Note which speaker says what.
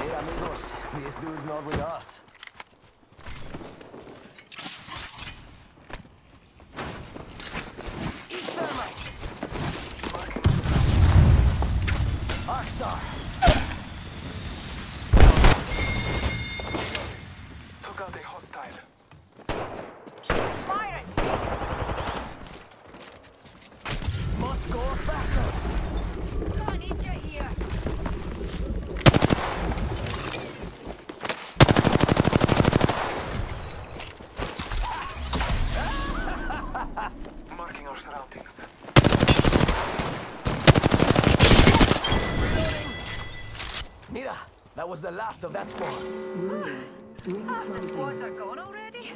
Speaker 1: amigos. This dude's not with us. Eat thermite! Arcstar!
Speaker 2: Took out a hostile.
Speaker 3: Fire
Speaker 1: Must go backup!
Speaker 2: Marking.
Speaker 1: Mira, that was the last of that squad.
Speaker 4: Warning. Ring
Speaker 3: Half the
Speaker 4: closing.
Speaker 3: squads are gone already?